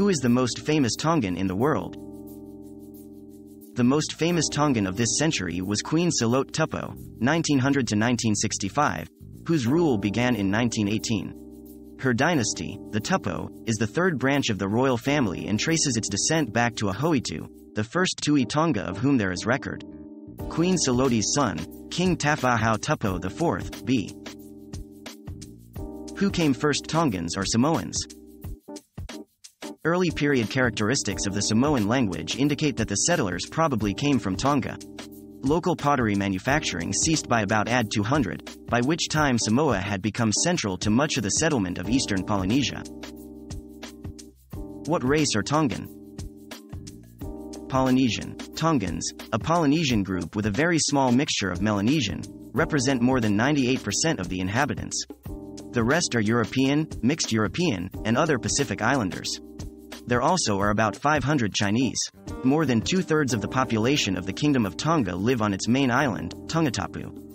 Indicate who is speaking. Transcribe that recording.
Speaker 1: Who is the most famous Tongan in the world? The most famous Tongan of this century was Queen Salote Tupou, 1900 to 1965, whose rule began in 1918. Her dynasty, the Tupou, is the third branch of the royal family and traces its descent back to Ahoitu, the first Tui Tonga of whom there is record. Queen Salote's son, King Taufa'ahau Tupou IV, b. Who came first Tongans or Samoans? Early period characteristics of the Samoan language indicate that the settlers probably came from Tonga. Local pottery manufacturing ceased by about AD 200, by which time Samoa had become central to much of the settlement of eastern Polynesia. What race are Tongan? Polynesian, Tongans, a Polynesian group with a very small mixture of Melanesian, represent more than 98% of the inhabitants. The rest are European, mixed European, and other Pacific Islanders. There also are about 500 Chinese. More than two thirds of the population of the Kingdom of Tonga live on its main island, Tongatapu.